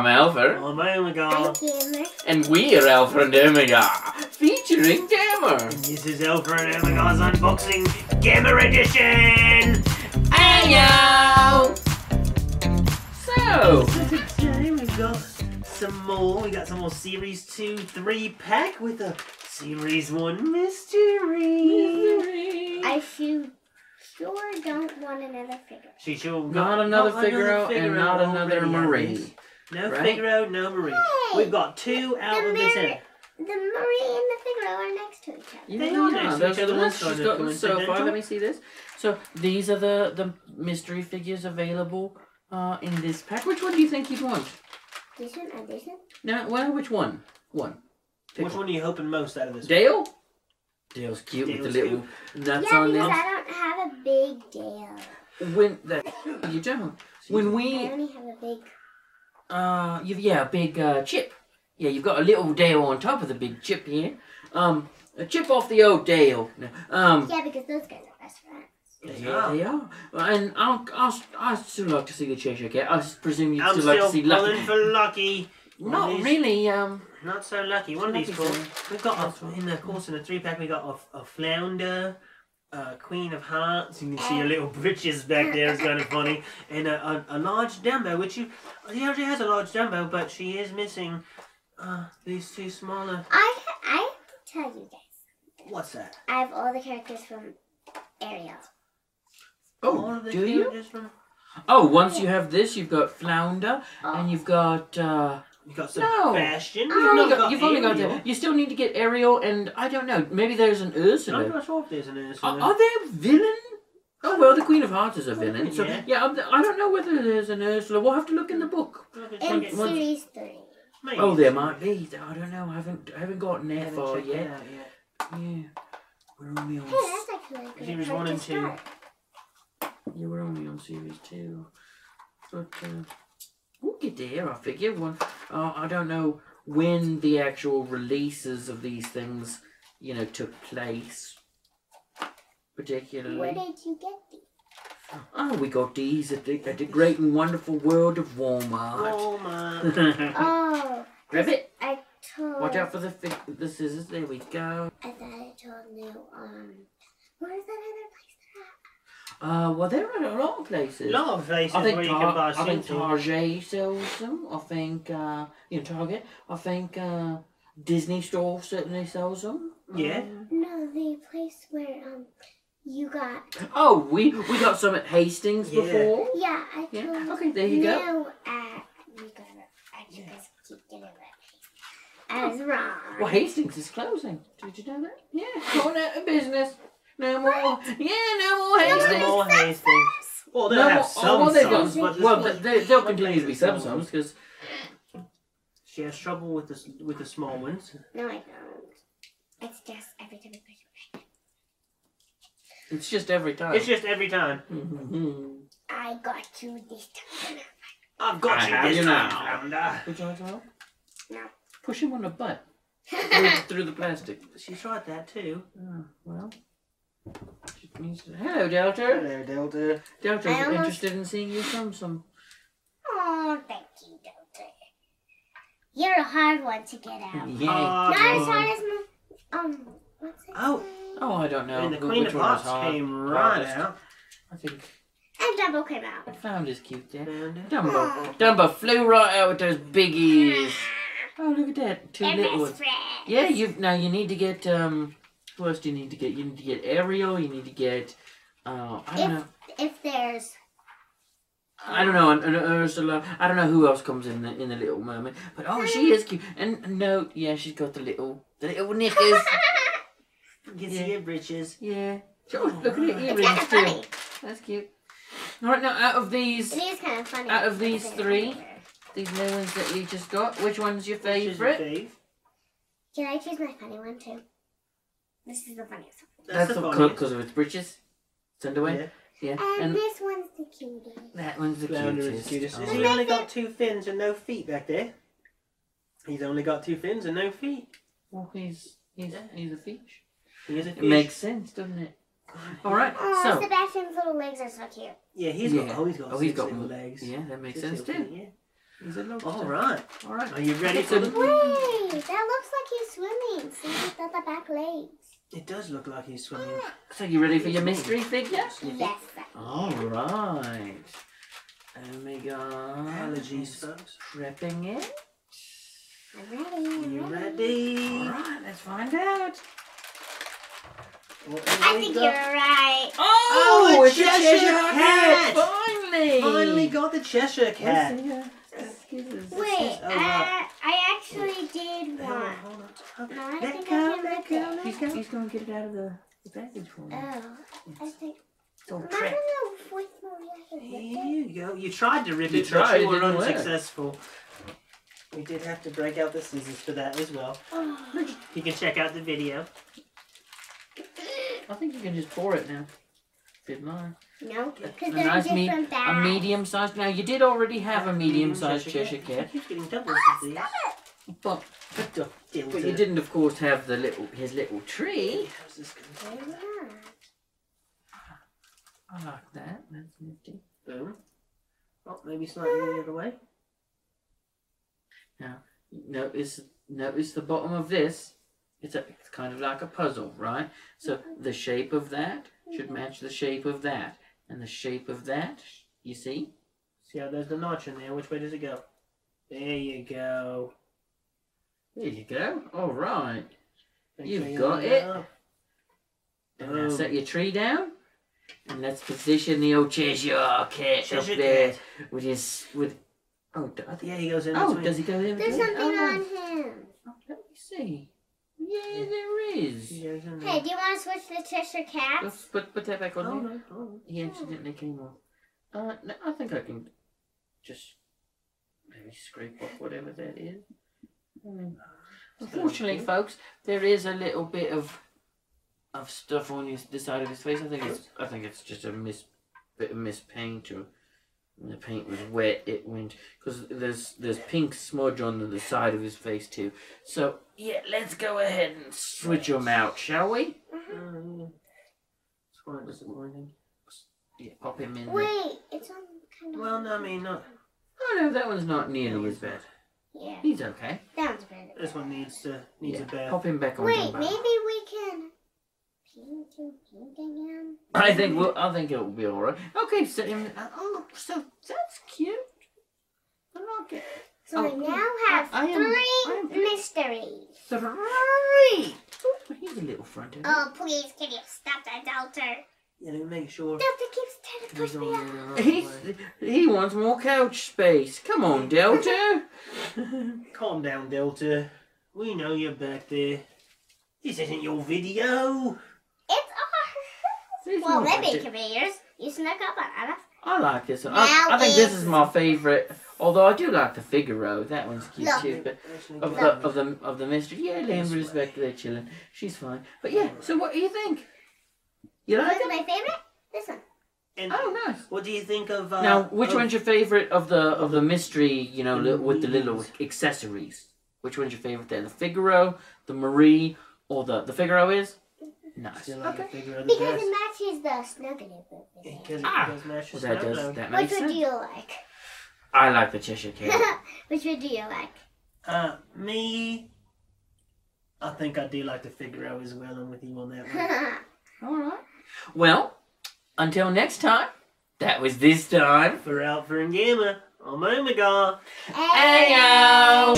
I'm Alpha, oh, I'm Omega. I'm and we're Alpha and Omega, featuring Gamer. And this is Alpha and Omega's unboxing Gamer Edition. Ayo! So, So today we've got some more. We got some more Series 2 3 pack with a Series 1 mystery. I should sure don't want another figure. She sure got not another not Figaro Figaro and not another already, Marie. Guess. No right? Figaro, no Marie. Hey, We've got two out the of this Mary- end. The Marie and the Figaro are next to each other. Yeah, They are next to each the other. ones That's she's kind of gotten so far. Let me see this. So these are the the mystery figures available uh, in this pack. Which one do you think you'd want? This one or this one? No, well, which one? One. Pick Which one are you hoping most out of this? Dale. Dale's cute with the little nuts yeah, on because them. I don't have a big Dale. When that you don't. When we I we only have a big. Uh, you've yeah, a big uh, chip. Yeah, you've got a little Dale on top of the big chip here. Um, a chip off the old Dale. Um, Yeah, because those guys are best friends. They yeah, they are. And I'll, I'll, I still like to see the Cheshire Cat. I presume you'd I'm still like to still see pulling Lucky. for Lucky. Not these- really. Um, Not so lucky. One of these Lucky four. We've got a, in the course in the three pack. We got a, a flounder, a queen of hearts. You can see your little britches back there. It's kind of funny, and a, a, a large Dumbo, which you he already has a large Dumbo, but she is missing uh, these two smaller. I I have to tell you guys. What's that? I have all the characters from Ariel. All oh, of the do you? From, Oh, once you have this, you've got Flounder, Oh. and you've got. Uh, you got No. Sebastian. you've We've only not got, you've only got Ariel. You still need to get Ariel, and I don't know. Maybe there's an Ursula. I'm not sure if there's an Ursula. Are, are there villain? Oh well, the Queen of Hearts is a villain. So Yeah. yeah, I'm- don't know whether there's an Ursula. We'll have to look in the book. Look at- In check it. What- series three. Maybe. Oh, there might be. I don't know. I haven't I haven't gotten that Haven't far yet. out yet. Yeah, we're only on. Hey, that's actually a Series one and two. start. Yeah, we're only on series two. But uh, we'll get there. I figure. One. Uh, I don't know when the actual releases of these things, you know, took place. Particularly. Where did you get these? Oh, we got these at the, at the great and wonderful world of Walmart. Walmart. Oh, Ribbit, I told. watch out for the the scissors. There we go. I thought I told you. Um, where's that other place? Uh, well, they're at a lot of places. A lot of places I think, where you can buy I think suits. Target sells them. I think, uh, you know, Target. I think, uh, Disney Store certainly sells them. Yeah. Um, No, the place where um you got. oh, we we got some at Hastings Yeah. before. Yeah, I told. Yeah. Okay, there you go. No, at you got it. I you guys keep getting it. I was wrong. Well, Hastings is closing. Did you know that? Yeah, going out of business. No more. Yeah, no more No more Hastings. Well, they'll No have more- some oh, well, they've got- Tsums, but this Well, one- they, they'll one continue to be place Tsum Tsums because She has trouble with the with the small ones. No, I don't. It's just every time we push it's just every time. It's just every time. Mhm. I got you this time. I've got I you have this you time, now. Would you like to help? No. Push him on the butt through, through the plastic. She tried that too. Oh, well. She needs Hello, Delta. Hello, Delta. Delta's almost- interested in seeing you Tsum Tsum. Oh, thank you, Delta. You're a hard one to get out. Yeah. Ah, Not as hard as my um. What's it? Oh, oh, I don't know. and the Queen which of one Hearts came right hardest. out. I think And Dumbo came out. I found his cute there. And, uh, Dumbo. Dumbo flew right out with those big ears. Oh, look at that. 2 They're little ones. friends. Yeah, you now you need to get um. Who else do you need to get? You need to get Ariel. You need to get. Uh, I don't If- know. If there's I don't know, an, an Ursula. I don't know who else comes in the in the Little Mermaid, but oh, she is cute. And and no, yeah, she's got the little the little knickers. You can Yeah. see her britches. yeah. Oh, look at her it's kind earrings of too. funny. That's cute. All right, now out of these It is kind of funny. Out of these three? these new ones that you just got, which one's your Which is your favourite? fave? Can I choose my funny one too? This is the funniest one. That's, the funniest. because of its britches. It's underwear. Yeah. Yeah. And, And this one's the cutest. that one's the Flounder cutest. is cutest. Oh. Has he only got two fins and no feet back there? He's only got two fins and no feet. Well, he's he's Yeah. he's a fish. He is a fish. It makes sense, doesn't it? All right. Oh, So Sebastian's little legs are so cute. Yeah, he's Yeah. got. Oh, he's got. Oh, he's six got little legs. yeah, that makes Six sense too. feet, He's a lobster. All right. All right. Are you ready for the? Wait, that looks like he's swimming. See, he's got the back legs. It does look like he's swimming. So you ready for your mystery figure? Yes. All right. Omega. Allergies, is folks. Prepping it. I'm ready. Are I'm you ready. ready? All right. Let's find out. I think got? you're right. Oh, Oh, a it's a Cheshire Cheshire Cat. Cat! Finally. Finally got the Cheshire Cat. Let's see, uh, excuse us. Wait, Oh, wow. I, I actually did Hold on, one. hold on. No, I Let go, I can let go, let He's, go. he's going to get it out of the, the package for me. Oh, I think. it's all I don't trapped. know which one we have to rip Here you go. You tried to rip You it, tried, but you were didn't work. unsuccessful. We did have to break out the scissors for that as well. Oh. You can check out the video. I think you can just pour it now. Didn't I? No, because A they're nice me- A medium sized. Now you did already have a mm-hmm. medium sized Cheshire Cat, He keeps getting doubles of these. but But, uh, but you didn't, of course, have the little his little tree. How's this gonna go? I like that. That's nifty. Boom. Oh, maybe slightly the other way. Now, notice notice the bottom of this. It's a it's kind of like a puzzle, right? So the shape of that should match the shape of that, and the shape of that. You see? See how there's the notch in there? Which way does it go? There you go. There you go. All right. Make You've sure you got it. up. And now set your tree down, and let's position the old Cheshire Cat Cheshire up there Cat. with his with. Oh, d- I. Yeah, he goes in Oh, between. does he go in? There's something oh, on no. him. Oh, let me see. Yeah, there is. He goes in Hey, do you want to switch the Cheshire cat? Let's put put that back on. Oh, there. oh. He accidentally came off. Uh, no, I think I can just maybe scrape off whatever that is. Hmm. Unfortunately, cute. folks, there is a little bit of of stuff on his, the side of his face. I think it's I think it's just a mis bit of mispaint or the paint was wet. It went because there's there's pink smudge on the side of his face too. So yeah, let's go ahead and switch them out, shall we? Oh, yeah. It's quite disappointing. Yeah, pop him in. there. Wait, it's on kind of. Well, no, I mean, not. Oh no, that one's not nearly as bad. Yeah, He's okay. that one's better. This one needs to needs Yeah, a bath. Pop him back on. Wait, Dumbo. maybe we can paint him pink again. I think we'll, I think it'll be all right. Okay, so him. Oh, so that's cute. I like it. So Oh, we now have I- I am- three I am- mysteries. Three. Oh, he's a little front end. Oh, please, can you stop that, Delta? Yeah, to make sure Delta keeps trying to push me on out. there the He's, way. he wants more couch space. Come on, Delta. Calm down, Delta. We know you're back there. This isn't your video. It's ours. There's Well, no maybe idea. can be yours. You snuck up on us. I like this one. I, I think this is my favorite. Although I do like the Figaro. That one's cute Look. too. But of the of the of the mystery. Yeah, Lambert's back there chilling. She's fine. But yeah. So what do you think? You like What's it? my favorite? This one. And Oh, nice. what do you think of? Uh, Now, which of- one's your favorite of the of the mystery? You know, The li- with the little accessories. Which one's your favorite? There, the Figaro, the Marie, or the the Figaro is nice. Like Okay. to figure out the Because best. it matches the snuggly book. Because it Ah. does match Well, that snow does globe. that Which makes one do sense. you like? I like the Cheshire Cat. Which one do you like? Uh, me. I think I do like the Figaro as well. I'm with you on that one. All right. Well, until next time. That was this time. For Alpha and Gamma, I'm Omega. Ayo.